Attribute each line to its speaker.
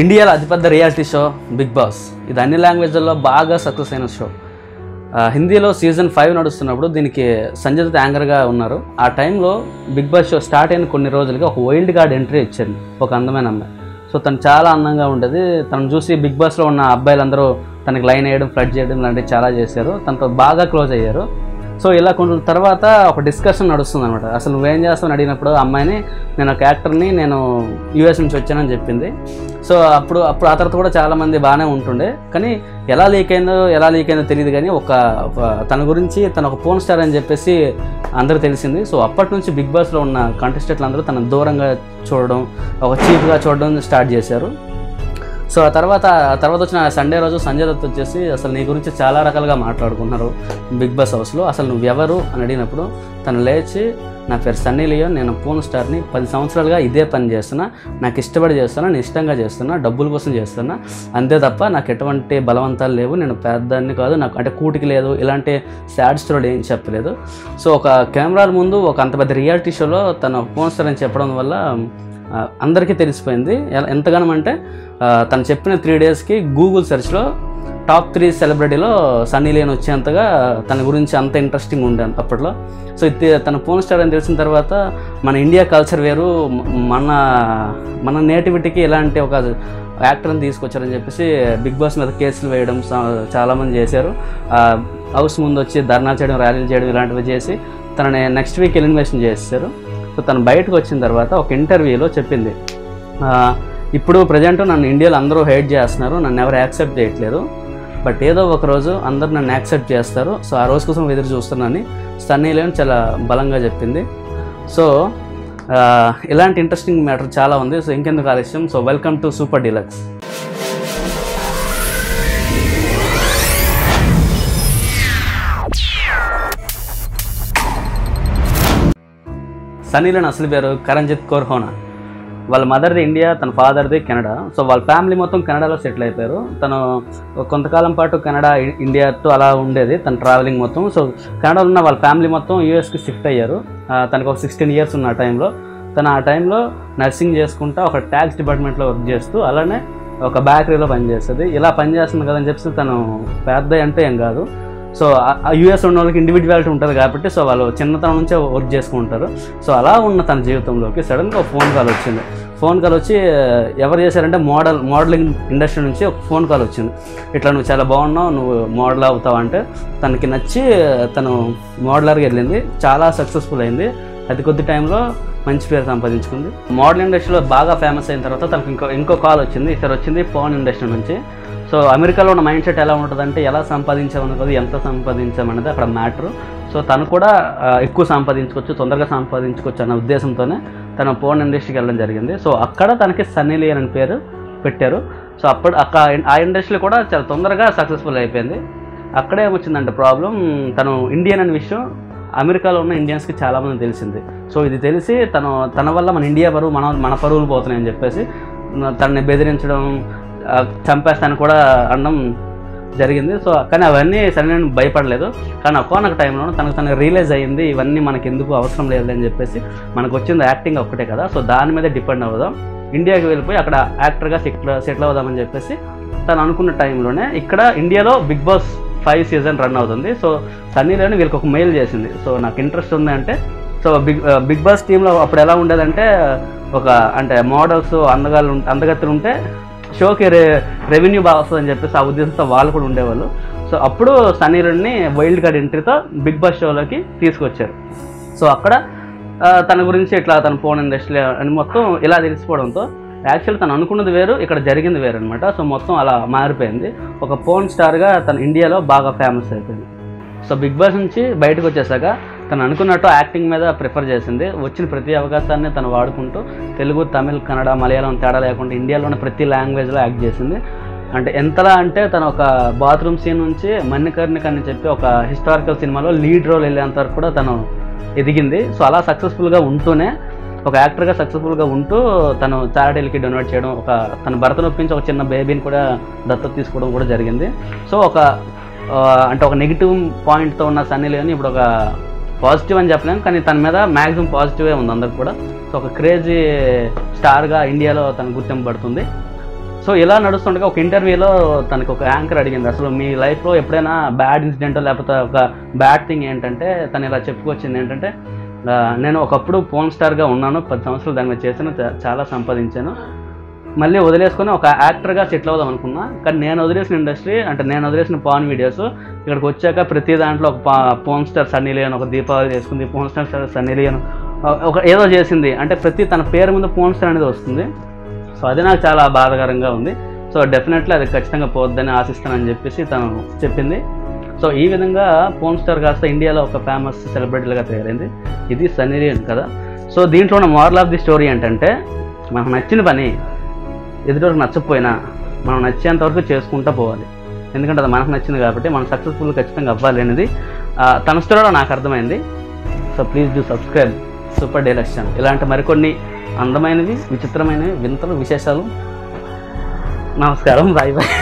Speaker 1: ఇండియాలో అతిపెద్ద reality show big boss. ఇది అన్ని లాంగ్వేజ్లలో బాగా సక్సెస్ అయిన షో. హిందీలో సీజన్ ఫైవ్ నడుస్తున్నప్పుడు దీనికి సంజయ్ దత్ యాంకర్గా ఉన్నారు. ఆ టైంలో బిగ్ బాస్ షో స్టార్ట్ అయిన కొన్ని రోజులుగా ఒక వైల్డ్ కార్డ్ ఎంట్రీ ఇచ్చింది ఒక అందమైన అమ్మాయి. సో తను చాలా అందంగా ఉండేది. తను చూసి బిగ్ బాస్లో ఉన్న అబ్బాయిలందరూ తనకి లైన్ వేయడం ఫ్లడ్ చేయడం లాంటివి చాలా చేశారు. తనతో బాగా క్లోజ్ అయ్యారు. సో ఇలా కొంచెం తర్వాత ఒక డిస్కషన్ నడుస్తుంది అనమాట అసలు నువ్వేం చేస్తావు అడిగినప్పుడు అమ్మాయిని నేను ఒక యాక్టర్ని నేను యూఎస్ నుంచి వచ్చానని చెప్పింది. సో అప్పుడు అప్పుడు ఆ తర్వాత కూడా చాలామంది బాగానే ఉంటుండే. కానీ ఎలా లీక్ అయిందో ఎలా లీక్ అయిందో తెలియదు కానీ ఒక తన గురించి తన ఒక పోన్ స్టార్ అని చెప్పేసి అందరూ తెలిసింది. సో అప్పటి నుంచి బిగ్ బాస్లో ఉన్న కంటెస్టెంట్లు అందరూ తన దూరంగా చూడడం ఒక చీప్గా చూడడం స్టార్ట్ చేశారు. సో ఆ తర్వాత ఆ తర్వాత వచ్చిన సండే రోజు సంజయ్ దత్ వచ్చేసి అసలు నీ గురించి చాలా రకాలుగా మాట్లాడుకుంటున్నారు బిగ్ బాస్ హౌస్లో. అసలు నువ్వు ఎవరు అని అడిగినప్పుడు తను లేచి నా పేరు సన్నీ లియోన్ నేను పూన్ స్టార్ని పది సంవత్సరాలుగా ఇదే పని చేస్తున్నా నాకు ఇష్టపడి చేస్తున్నా నేను ఇష్టంగా చేస్తున్నా డబ్బుల కోసం చేస్తున్నా. అంతే తప్ప నాకు ఎటువంటి బలవంతాలు లేవు నేను పెద్దాన్ని కాదు నాకు అంటే కూటికి లేదు ఇలాంటి సాడ్ స్టోరీ ఏం చెప్పలేదు. సో ఒక కెమెరాల ముందు ఒక అంత పెద్ద రియాలిటీ షోలో తను పూన్ స్టార్ అని చెప్పడం వల్ల అందరికీ తెలిసిపోయింది. ఎంతగానమంటే అంటే తను చెప్పిన త్రీ డేస్కి గూగుల్ సెర్చ్లో టాప్ త్రీ సెలబ్రిటీలో సన్నీ లేన్ వచ్చేంతగా తన గురించి అంత ఇంట్రెస్టింగ్ ఉండే అప్పట్లో. సో ఇది తన పోన్ స్టార్ అని తెలిసిన తర్వాత మన ఇండియా కల్చర్ వేరు మన మన నేటివిటీకి ఇలాంటి ఒక యాక్టర్ని తీసుకొచ్చారని చెప్పేసి బిగ్ బాస్ మీద కేసులు వేయడం చాలామంది చేశారు. హౌస్ ముందు వచ్చి ధర్నా చేయడం ర్యాలీలు చేయడం ఇలాంటివి చేసి తనని నెక్స్ట్ వీక్ ఎలిమినేషన్ చేశారు సో తను బయటకు వచ్చిన తర్వాత ఒక ఇంటర్వ్యూలో చెప్పింది. ఇప్పుడు ప్రజెంట్ నన్ను ఇండియాలో అందరూ హేట్ చేస్తున్నారు నన్ను ఎవరు యాక్సెప్ట్ చేయట్లేదు. బట్ ఏదో ఒక రోజు అందరూ నన్ను యాక్సెప్ట్ చేస్తారు. సో ఆ రోజు కోసం ఎదురు చూస్తున్నానని సన్నీ లేని చాలా బలంగా చెప్పింది. సో ఇలాంటి ఇంట్రెస్టింగ్ మ్యాటర్ చాలా ఉంది. సో ఇంకెందుకు ఆలస్యం? So welcome to super deluxe సన్నీలోని అసలు పేరు కరణ్జిత్ కౌర్ హోనా? వాళ్ళ మదర్ది ఇండియా తన ఫాదర్ది కెనడా. సో వాళ్ళ ఫ్యామిలీ మొత్తం కెనడాలో సెటిల్ అయిపోయారు. తను కొంతకాలం పాటు కెనడా ఇండియాతో అలా ఉండేది తన ట్రావెలింగ్ మొత్తం. సో కెనడాలో ఉన్న వాళ్ళ ఫ్యామిలీ మొత్తం యూఎస్కి షిఫ్ట్ అయ్యారు. తనకు ఒక సిక్స్టీన్ ఇయర్స్ ఉన్న ఆ టైంలో. తను ఆ టైంలో నర్సింగ్ చేసుకుంటా ఒక ట్యాక్స్ డిపార్ట్మెంట్లో వర్క్ చేస్తూ అలానే ఒక బేకరీలో పనిచేస్తుంది. ఇలా పనిచేస్తుంది కదని చెప్పి తను పెద్ద అంటే ఏం కాదు. సో యూఎస్ ఉన్న వాళ్ళకి ఇండివిజువాలిటీ ఉంటుంది కాబట్టి సో వాళ్ళు చిన్నతనం నుంచే వర్క్ చేసుకుంటారు. సో అలా ఉన్న తన జీవితంలోకి సడన్గా ఒక ఫోన్ కాల్ వచ్చింది. ఫోన్ కాల్ వచ్చి ఎవరు చేశారంటే మోడల్ మోడలింగ్ ఇండస్ట్రీ నుంచి ఒక ఫోన్ కాల్ వచ్చింది. ఇట్లా నువ్వు చాలా బాగున్నావు నువ్వు మోడల్ అవుతావు అంటే తనకి నచ్చి తను మోడలర్గా వెళ్ళింది చాలా సక్సెస్ఫుల్ అయింది. అది కొద్ది టైంలో మంచి పేరు సంపాదించుకుంది. మోడల్ ఇండస్ట్రీలో బాగా ఫేమస్ అయిన తర్వాత తనకు ఇంకో ఇంకో కాల్ వచ్చింది. ఇక్కడ వచ్చింది ఫోన్ ఇండస్ట్రీ నుంచి. సో అమెరికాలో ఉన్న మైండ్ సెట్ ఎలా ఉంటుందంటే ఎలా సంపాదించామని కాదు ఎంత సంపాదించామనేది అక్కడ మ్యాటర్. సో తను కూడా ఎక్కువ సంపాదించుకోవచ్చు తొందరగా సంపాదించుకోవచ్చు అన్న ఉద్దేశంతోనే తన ఫోన్ ఇండస్ట్రీకి వెళ్ళడం జరిగింది. సో అక్కడ తనకి సన్నీ లియన్ అని పేరు పెట్టారు. సో అప్పుడు అక్క ఆ ఇండస్ట్రీ కూడా చాలా తొందరగా సక్సెస్ఫుల్ అయిపోయింది. అక్కడే వచ్చిందంటే ప్రాబ్లం తను ఇండియన్ అనే విషయం అమెరికాలో ఉన్న ఇండియన్స్కి చాలామంది తెలిసింది. సో ఇది తెలిసి తను తన వల్ల మన ఇండియా పరువు మన మన పరువులు పోతున్నాయని చెప్పేసి తనని బెదిరించడం చంపేస్తాను కూడా అనడం జరిగింది. సో కానీ అవన్నీ సరే నేను భయపడలేదు. కానీ ఒక్కొక్క టైంలో తనకు తనకు రియలైజ్ అయ్యింది ఇవన్నీ మనకి ఎందుకు అవసరం లేదు అని చెప్పేసి మనకు వచ్చింది యాక్టింగ్ ఒక్కటే కదా. సో దాని మీద డిపెండ్ అవుదాం. ఇండియాకి వెళ్ళిపోయి అక్కడ యాక్టర్గా సెటిల్ సెటిల్ అవుదామని చెప్పేసి తను అనుకున్న టైంలోనే ఇక్కడ ఇండియాలో Bigg Boss five season run అవుతుంది. సో సన్నీలోని వీళ్ళకి ఒక మెయిల్ చేసింది. సో నాకు ఇంట్రెస్ట్ ఉంది అంటే సో బిగ్ బిగ్ బాస్ టీంలో అప్పుడు ఎలా ఉండేదంటే ఒక అంటే మోడల్స్ అందగాళ్ళు అందగత్తులు ఉంటే షోకి రె రెవెన్యూ బాగా వస్తుందని చెప్పేసి ఆ ఉద్దేశంతో వాళ్ళు కూడా ఉండేవాళ్ళు. సో అప్పుడు సన్నీరుడిని వైల్డ్ కార్డ్ ఎంట్రీతో బిగ్ బాస్ షోలోకి తీసుకొచ్చారు. సో అక్కడ తన గురించి ఇట్లా తన ఫోన్ ఇండస్ట్రీ అని మొత్తం ఇలా తెలిసిపోవడంతో యాక్చువల్ తను అనుకున్నది వేరు ఇక్కడ జరిగింది వేరు అనమాట సో మొత్తం అలా మారిపోయింది. ఒక ఫోన్ స్టార్గా తన ఇండియాలో బాగా ఫేమస్ అయిపోయింది. సో బిగ్ బాస్ నుంచి బయటకు వచ్చేసాక తను అనుకున్నట్టు యాక్టింగ్ మీద ప్రిఫర్ చేసింది. వచ్చిన ప్రతి అవకాశాన్ని తను వాడుకుంటూ తెలుగు తమిళ్ కన్నడ మలయాళం తేడా లేకుండా ఇండియాలోని ప్రతి లాంగ్వేజ్లో యాక్ట్ చేసింది. అంటే ఎంతలా అంటే తను ఒక బాత్రూమ్ సీన్ నుంచి మన్నికర్ణిక అని చెప్పి ఒక హిస్టారికల్ సినిమాలో లీడ్ రోల్ వెళ్ళేంత వరకు కూడా తను ఎదిగింది. సో అలా సక్సెస్ఫుల్గా ఉంటూనే ఒక యాక్టర్గా సక్సెస్ఫుల్గా ఉంటూ తను చారిటీలకి డొనేట్ చేయడం ఒక తన భర్త నొప్పించి ఒక చిన్న బేబీని కూడా దత్తత తీసుకోవడం కూడా జరిగింది. సో ఒక అంటే ఒక నెగిటివ్ పాయింట్తో ఉన్న సన్నీ లేని ఇప్పుడు ఒక పాజిటివ్ అని చెప్పలేను కానీ తన మీద మ్యాక్సిమం పాజిటివే ఉంది అందరికి కూడా. సో ఒక క్రేజీ స్టార్గా ఇండియాలో తను గుర్తింపబడుతుంది. సో ఇలా నడుస్తుండగా ఒక ఇంటర్వ్యూలో తనకు ఒక యాంకర్ అడిగింది అసలు మీ లైఫ్లో ఎప్పుడైనా బ్యాడ్ ఇన్సిడెంట్ లేకపోతే ఒక బ్యాడ్ థింగ్ ఏంటంటే తను ఇలా చెప్పుకొచ్చింది ఏంటంటే నేను ఒకప్పుడు పోన్ స్టార్గా ఉన్నాను పది సంవత్సరాలు దాని మీద చేశాను చాలా సంపాదించాను. మళ్ళీ వదిలేసుకొని ఒక యాక్టర్గా సెటిల్ అవుదాం అనుకున్నా. కానీ నేను వదిలేసిన ఇండస్ట్రీ అంటే నేను వదిలేసిన పాన్ వీడియోస్ ఇక్కడికి వచ్చాక ప్రతి దాంట్లో ఒక పా పోన్ స్టార్ సన్నీ లేను ఒక దీపావళి చేసుకుంది పోన్ స్టార్ సన్నీ లేను ఒక ఏదో చేసింది. అంటే ప్రతి తన పేరు ముందు పోన్ స్టార్ అనేది వస్తుంది. సో అది నాకు చాలా బాధాకరంగా ఉంది. సో డెఫినెట్లీ అది ఖచ్చితంగా పోద్దని ఆశిస్తానని చెప్పేసి తను చెప్పింది. సో ఈ విధంగా పోన్ స్టార్ కాస్త ఇండియాలో ఒక ఫేమస్ సెలబ్రిటీలుగా తయారైంది. ఇది సన్నీ లియోన్ కదా. సో దీంట్లో ఉన్న మోరల్ ఆఫ్ ది స్టోరీ ఏంటంటే మనకు నచ్చిన పని ఎదుటివరకు నచ్చకపోయినా మనం నచ్చేంత వరకు చేసుకుంటూ పోవాలి. ఎందుకంటే అది మనకు నచ్చింది కాబట్టి మనం సక్సెస్ఫుల్ ఖచ్చితంగా అవ్వాలి అనేది తన స్టోరీలో నాకు అర్థమైంది. So please do subscribe super deluxe channel ఇలాంటి మరికొన్ని అందమైనవి విచిత్రమైనవి వింతలు విశేషాలు. నమస్కారం. Bye bye